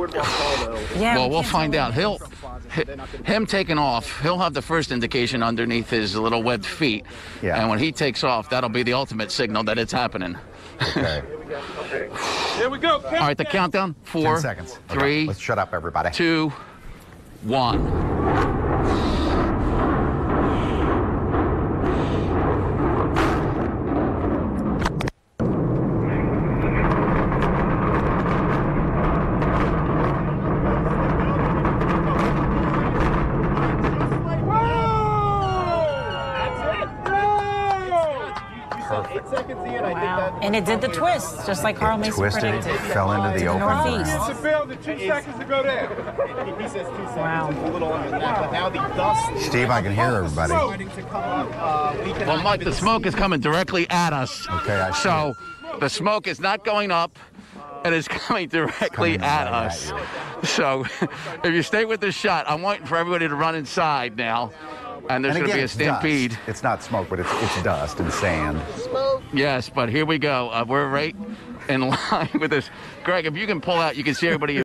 boardwalk call though. Yeah, well, we we'll find out. He'll hi- him taking off. He'll have the first indication underneath his little webbed feet. Yeah. And when he takes off, that'll be the ultimate signal that it's happening. Okay. Here we go. All right, the countdown: four, Ten seconds. Okay, three, Let's shut up, everybody. two, one. Perfect. Seconds in, I Wow. And it did the twist, just like Carl Mason Twisted, predicted. fell into the To open northeast. ground. It's a build in two seconds to go down. He says two seconds. Wow. A little under that, but now the dust Steve, I can hear everybody. starting to come up. Uh, we can Well, Mike, the smoke is coming directly at us. Okay, I see So the smoke is not going up. and It is coming directly Coming at right at us. So if you stay with this shot, I'm waiting for everybody to run inside now. And there's going to again, be a it's stampede. dust. It's not smoke, but it's, it's dust and sand. Smoke. Yes, but here we go. Uh, we're right in line with this. Greg, if you can pull out, you can see everybody